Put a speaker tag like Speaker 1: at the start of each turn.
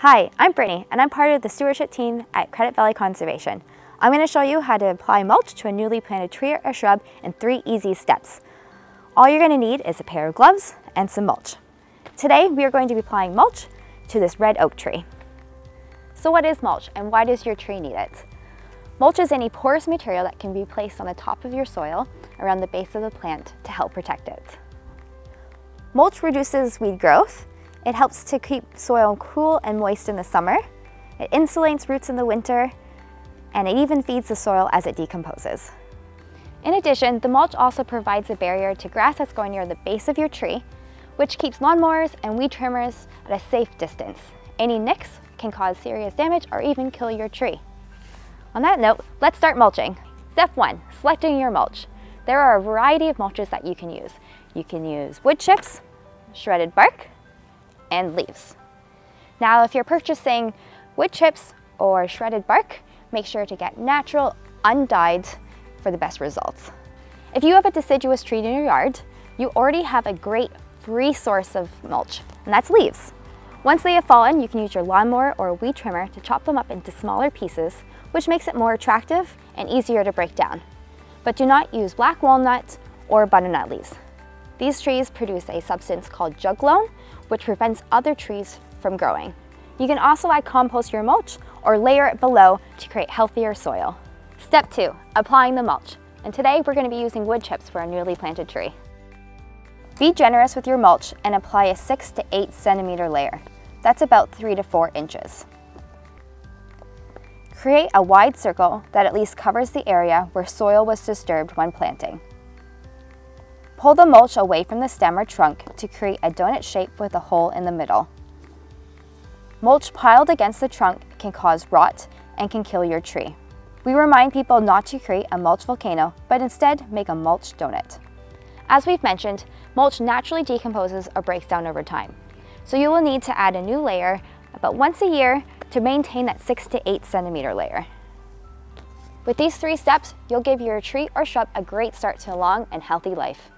Speaker 1: Hi, I'm Brittany, and I'm part of the stewardship team at Credit Valley Conservation. I'm going to show you how to apply mulch to a newly planted tree or shrub in three easy steps. All you're going to need is a pair of gloves and some mulch. Today, we are going to be applying mulch to this red oak tree. So what is mulch, and why does your tree need it? Mulch is any porous material that can be placed on the top of your soil around the base of the plant to help protect it. Mulch reduces weed growth. It helps to keep soil cool and moist in the summer. It insulates roots in the winter, and it even feeds the soil as it decomposes. In addition, the mulch also provides a barrier to grass that's going near the base of your tree, which keeps lawnmowers and weed trimmers at a safe distance. Any nicks can cause serious damage or even kill your tree. On that note, let's start mulching. Step one, selecting your mulch. There are a variety of mulches that you can use. You can use wood chips, shredded bark, and leaves. Now, if you're purchasing wood chips or shredded bark, make sure to get natural, undyed for the best results. If you have a deciduous tree in your yard, you already have a great free source of mulch, and that's leaves. Once they have fallen, you can use your lawnmower or weed trimmer to chop them up into smaller pieces, which makes it more attractive and easier to break down. But do not use black walnut or butternut leaves. These trees produce a substance called juglone, which prevents other trees from growing. You can also add compost to your mulch or layer it below to create healthier soil. Step two, applying the mulch. And today we're gonna be using wood chips for a newly planted tree. Be generous with your mulch and apply a six to eight centimeter layer. That's about three to four inches. Create a wide circle that at least covers the area where soil was disturbed when planting. Pull the mulch away from the stem or trunk to create a donut shape with a hole in the middle. Mulch piled against the trunk can cause rot and can kill your tree. We remind people not to create a mulch volcano, but instead make a mulch donut. As we've mentioned, mulch naturally decomposes or breaks down over time so you will need to add a new layer about once a year to maintain that 6 to 8 centimeter layer. With these three steps, you'll give your tree or shrub a great start to a long and healthy life.